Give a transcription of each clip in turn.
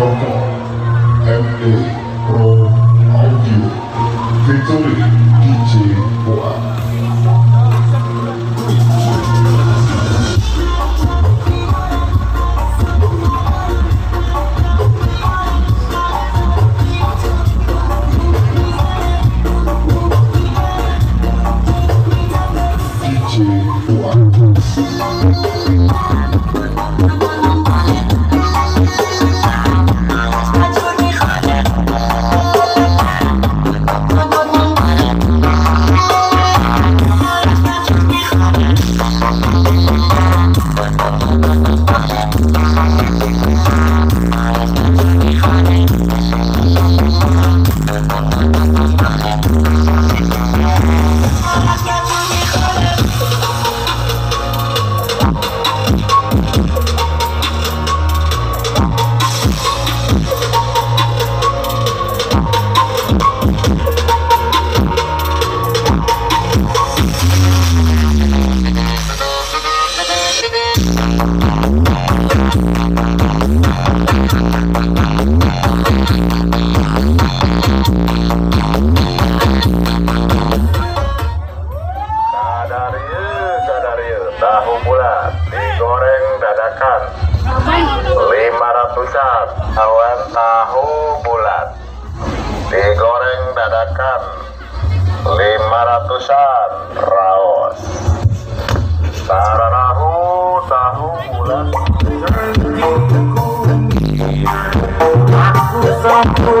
Boca. pusat Raos. Tararahu tahu bulan Aku sambung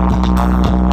Gracias.